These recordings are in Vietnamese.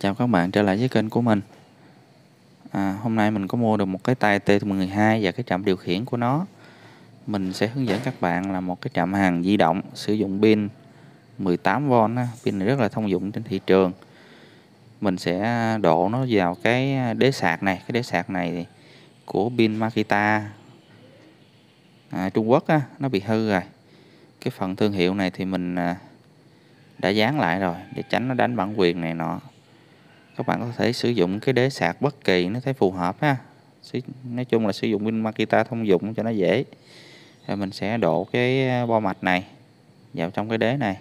Chào các bạn trở lại với kênh của mình. À, Hôm nay mình có mua được một cái tay T12 và cái trạm điều khiển của nó. Mình sẽ hướng dẫn các bạn là một cái trạm hàng di động sử dụng pin 18V Pin này rất là thông dụng trên thị trường. Mình sẽ độ nó vào cái đế sạc này. Cái đế sạc này của pin Makita à, Trung Quốc á, nó bị hư rồi. Cái phần thương hiệu này thì mình à, đã dán lại rồi để tránh nó đánh bản quyền này nọ các bạn có thể sử dụng cái đế sạc bất kỳ nó thấy phù hợp ha. Nói chung là sử dụng pin Makita thông dụng cho nó dễ. Rồi mình sẽ đổ cái à, bo mạch này vào trong cái đế này.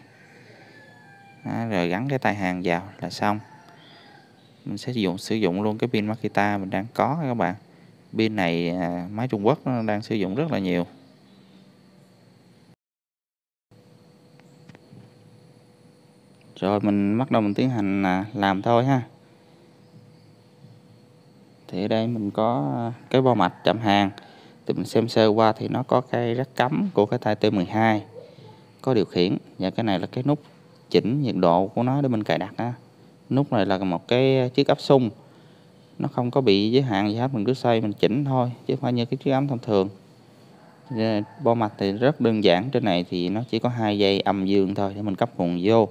Đó, rồi gắn cái tay hàng vào là xong. Mình sẽ sử dụng sử dụng luôn cái pin Makita mình đang có các bạn. Pin này à, máy Trung Quốc nó đang sử dụng rất là nhiều. Rồi mình bắt đầu mình tiến hành à, làm thôi ha thì ở đây mình có à, cái bo mạch chạm hàng. Thì mình xem sơ qua thì nó có cái rắc cắm của cái tay T12 có điều khiển. Và cái này là cái nút chỉnh nhiệt độ của nó để mình cài đặt á. Nút này là một cái chiếc áp sung. Nó không có bị giới hạn gì hết, mình cứ xoay mình chỉnh thôi, chứ không phải như cái chiếc ấm thông thường. À, bo mạch thì rất đơn giản. Trên này thì nó chỉ có hai dây âm dương thôi để mình cấp nguồn vô.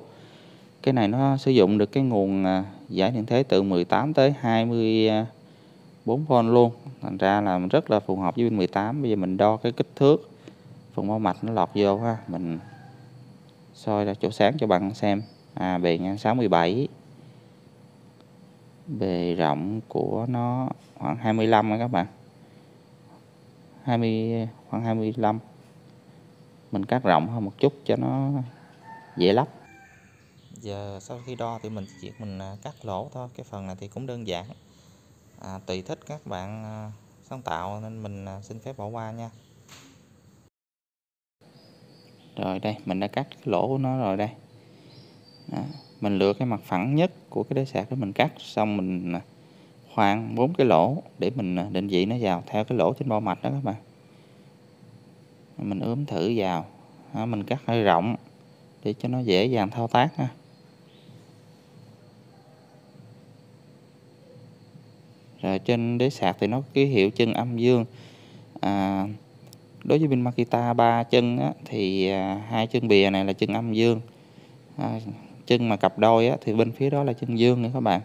Cái này nó sử dụng được cái nguồn à, giải điện thế từ 18 tới 20 4V luôn. Thành ra là rất là phù hợp với pin 18 bây giờ mình đo cái kích thước phần bao mạch nó lọt vô ha. Mình soi ra chỗ sáng cho bạn xem. À, bề ngang 67 bề rộng của nó khoảng 25 các bạn. 20 khoảng 25 mình cắt rộng hơn một chút cho nó dễ lắp. Giờ sau khi đo thì mình chỉ mình à, cắt lỗ thôi. Cái phần này thì cũng đơn giản à, tùy thích các bạn à, sáng tạo nên mình à, xin phép bỏ qua nha. Rồi đây mình đã cắt cái lỗ của nó rồi đây. Đó. mình lựa cái mặt phẳng nhất của cái đế sạc đó mình cắt xong mình à, khoan bốn cái lỗ để mình à, định vị nó vào theo cái lỗ trên bo mạch đó các bạn. Mình ướm thử vào. Đó, mình cắt hơi rộng để cho nó dễ dàng thao tác ha. Rồi trên đế sạc thì nó ký hiệu chân âm dương. À, đối với pin Makita ba chân á, thì à, hai chân bìa này là chân âm dương. À, chân mà cặp đôi á, thì bên phía đó là chân dương nữa các bạn.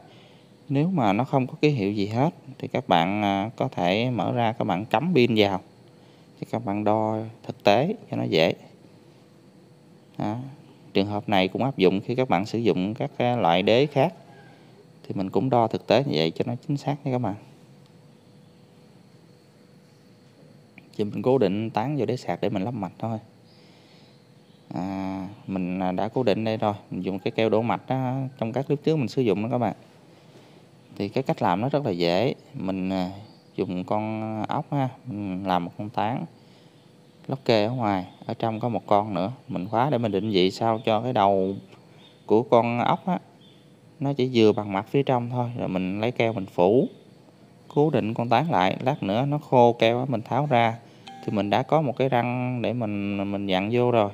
Nếu mà nó không có ký hiệu gì hết thì các bạn à, có thể mở ra các bạn cắm pin vào. Thì các bạn đo thực tế cho nó dễ. À, trường hợp này cũng áp dụng khi các bạn sử dụng các à, loại đế khác thì mình cũng đo thực tế như vậy cho nó chính xác nha các bạn. Chỉ mình cố định tán vào đế sạc để mình lắp mạch thôi. À, mình à, đã cố định đây rồi mình dùng cái keo đổ mạch đó, trong các clip trước mình sử dụng đó các bạn. Thì cái cách làm nó rất là dễ mình à, dùng con ốc ha mình làm một con tán lóc kê ở ngoài ở trong có một con nữa mình khóa để mình định vị sao cho cái đầu của con ốc á nó chỉ vừa bằng mặt phía trong thôi rồi mình lấy keo mình phủ. Cố định con tán lại lát nữa nó khô keo mình tháo ra. Thì mình đã có một cái răng để mình mình dặn vô rồi.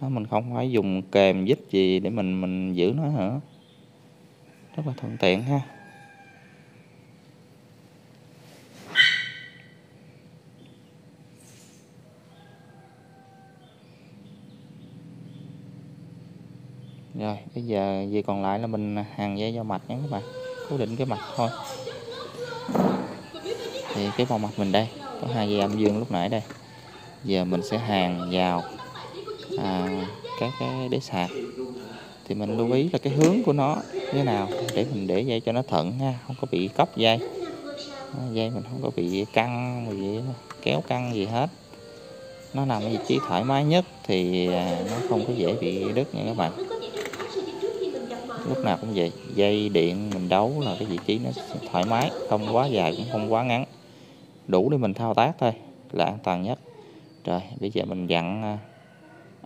Đó, mình không phải dùng kềm dít gì để mình mình giữ nó nữa. Rất là thuận tiện ha. Rồi bây giờ gì còn lại là mình hàng dây vào mạch nhé các bạn. Cố định cái mặt thôi. Thì cái vòng mặt mình đây có hai dây âm dương lúc nãy đây. Giờ mình sẽ hàng vào à, cái cái đế sạc. Thì mình lưu ý là cái hướng của nó như thế nào để mình để dây cho nó thuận ha không có bị cóc dây. Dây mình không có bị căng gì kéo căng gì hết. Nó nằm ở vị trí thoải mái nhất thì à, nó không có dễ bị đứt nha các bạn lúc nào cũng vậy dây điện mình đấu là cái vị trí nó thoải mái không quá dài cũng không quá ngắn. Đủ để mình thao tác thôi là an toàn nhất. Rồi bây giờ mình dặn à,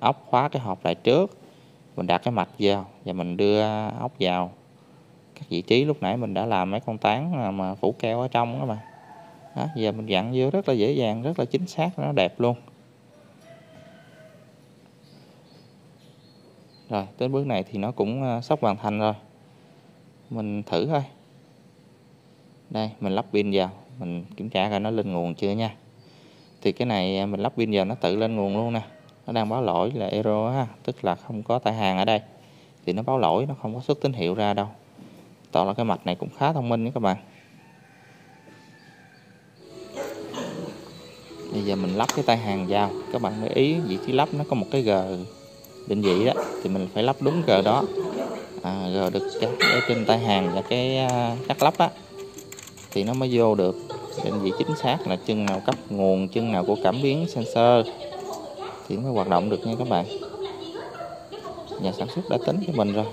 ốc khóa cái hộp lại trước. Mình đặt cái mạch vào và mình đưa ốc vào. Các vị trí lúc nãy mình đã làm mấy con tán à, mà phủ keo ở trong đó mà. Đó, giờ mình dặn vô rất là dễ dàng rất là chính xác nó đẹp luôn. Rồi, tới bước này thì nó cũng ờ, sắp hoàn thành rồi. Mình thử thôi. Đây, mình lắp pin vào. Mình kiểm tra coi nó lên nguồn chưa nha. Thì cái này ờ, mình lắp pin vào nó tự lên nguồn luôn nè. Nó đang báo lỗi là error ha tức là không có tải hàng ở đây. Thì nó báo lỗi, nó không có xuất tín hiệu ra đâu. Tỏ là cái mạch này cũng khá thông minh nha các bạn. Bây giờ mình lắp cái tay hàng vào. Các bạn để ý vị trí lắp nó có một cái g định vị đó thì mình phải lắp đúng g đó. À, g được cái ở trên tay hàng và cái à, cắt lắp á thì nó mới vô được. Định vị chính xác là chân nào cấp nguồn chân nào của cảm biến sensor thì mới hoạt động được nha các bạn. Nhà sản xuất đã tính cho mình rồi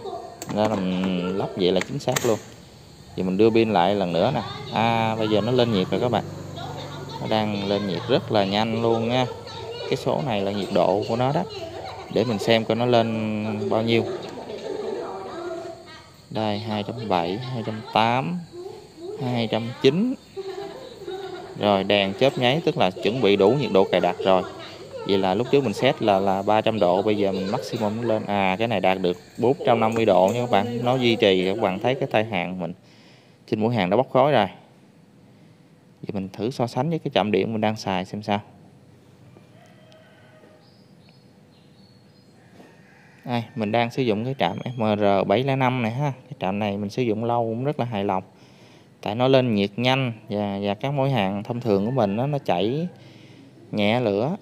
ra là mình lắp vậy là chính xác luôn. Giờ mình đưa pin lại lần nữa nè. À bây giờ nó lên nhiệt rồi các bạn. Nó đang lên nhiệt rất là nhanh luôn nha. Cái số này là nhiệt độ của nó đó để mình xem coi nó lên bao nhiêu. Đây 2.7 2.8 209 rồi, đèn chớp nháy, tức là chuẩn bị đủ nhiệt độ cài đặt rồi. Vậy là lúc trước mình xét là là 300 độ, bây giờ mình maximum nó lên à cái này đạt được 450 độ nha các bạn. Nó duy trì, các bạn thấy cái tay hàng mình trên mũi hàng đã bốc khói rồi. Vậy mình thử so sánh với cái chạm điện mình đang xài xem sao. Đây, mình đang sử dụng cái trạm MR705 này ha. Cái trạm này mình sử dụng lâu cũng rất là hài lòng. Tại nó lên nhiệt nhanh và và các mối hàng thông thường của mình nó nó chảy nhẹ lửa.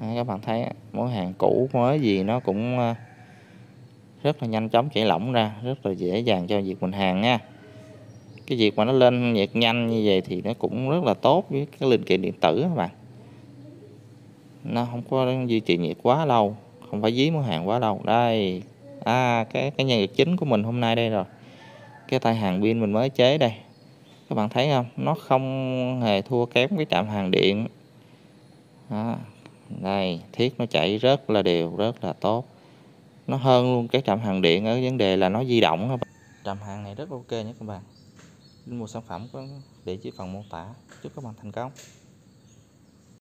À, các bạn thấy mối hàng cũ mới gì nó cũng ờ, rất là nhanh chóng chảy lỏng ra rất là dễ dàng cho việc mình hàng nha. Cái việc mà nó lên nhiệt nhanh như vậy thì nó cũng rất là tốt với cái linh kiện điện tử các bạn. Nó không có duy trì nhiệt quá lâu không phải dí mối hàng quá đâu. Đây. À cái cái nhân vật chính của mình hôm nay đây rồi. Cái tay hàng pin mình mới chế đây. Các bạn thấy không? Nó không hề thua kém cái chạm hàng điện. Đó. đây, thiết nó chạy rất là đều, rất là tốt. Nó hơn luôn cái trạm hàng điện ở vấn đề là nó di động các bạn trạm hàng này rất ok nhé các bạn. Mua sản phẩm có địa chỉ phần mô tả. Chúc các bạn thành công.